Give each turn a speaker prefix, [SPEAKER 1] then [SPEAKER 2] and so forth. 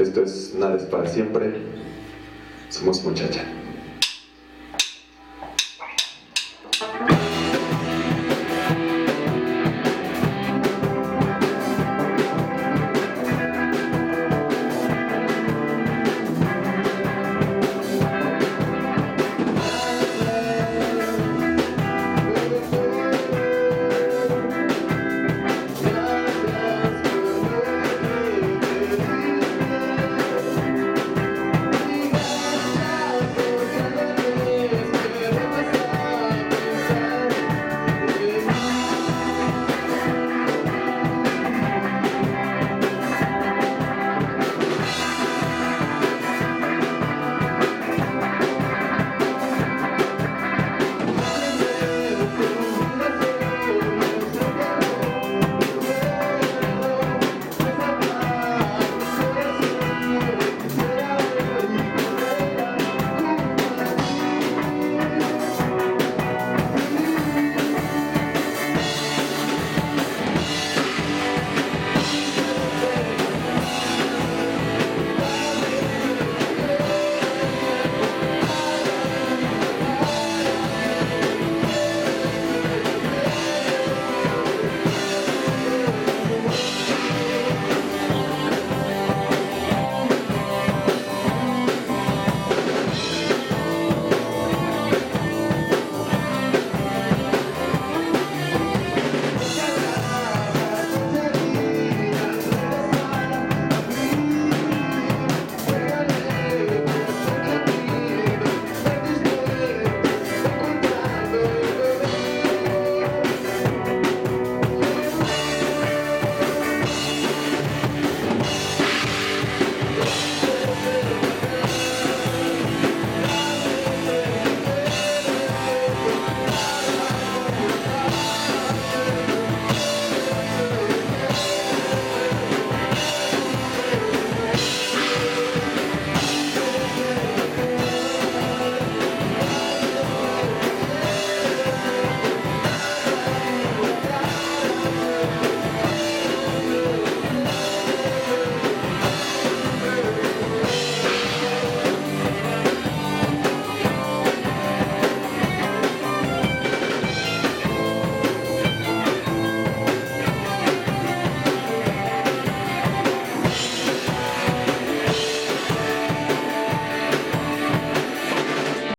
[SPEAKER 1] Esto es Nada es para siempre. Somos muchacha.